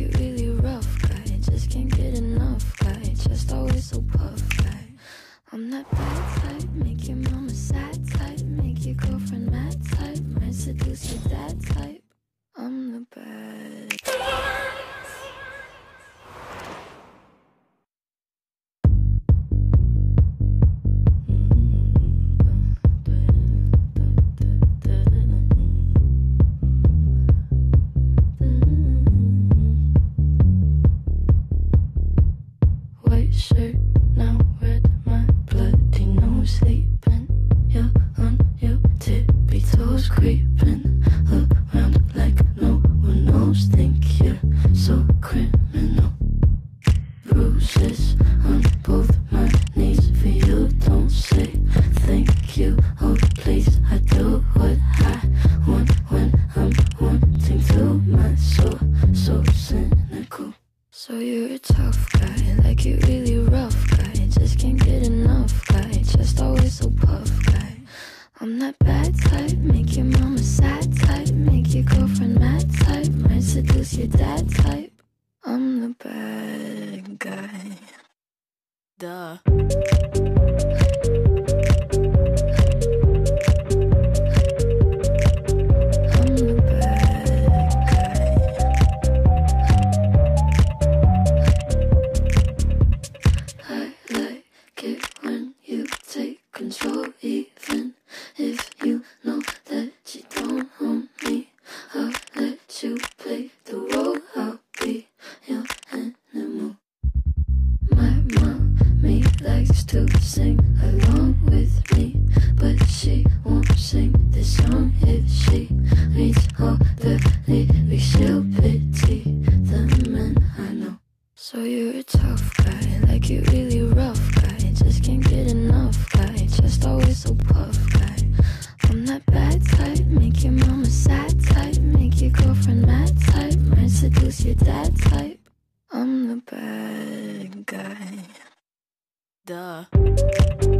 you really rough guy. Just can't get enough guy. Just always so puff guy. I'm that bad type, make your mama sad type, make your girlfriend mad type, might seduce your dad type. So criminal Bruces on both my knees for you. Don't say thank you. Oh, please. I do what I want when I'm wanting to. My soul so cynical. So you're a tough guy, you really rough guy. Just can't get enough guy, just always so puff guy. I'm that bad type, make your mama sad type, make your girlfriend mad type, might seduce your dad type. Likes to sing along with me, but she won't sing this song if she reads all the lyrics. She'll pity the men I know. So you're a tough guy, like you're really rough guy. Just can't get enough guy, just always so puff Duh.